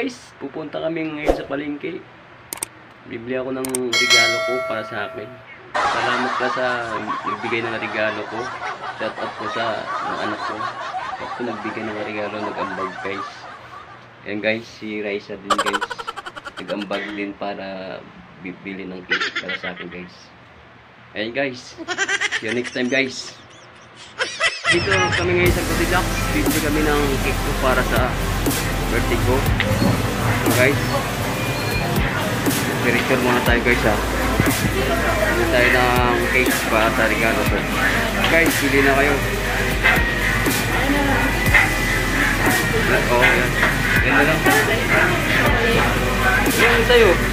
Guys, pupunta kami ngayon sa palengke. Bibili ako ng regalo ko para sa akin. Salamat ka sa nagbigay ng regalo ko. Shout out ko sa ng anak ko. Ako nagbigay ng regalo, nag-ambag guys. Ayan guys, si Raisa din guys. Nag-ambag din para bibili ng cake para sa akin guys. Ayan guys. See you next time guys. Dito kami ngayon sa Goldilocks. Bibili kami ng cake ko para sa So guys, picture muna tayo guys ha. Bili tayo ng cake para sa regalo ko. Guys, pili na kayo. Oh, yan. Yan na lang. Yan tayo.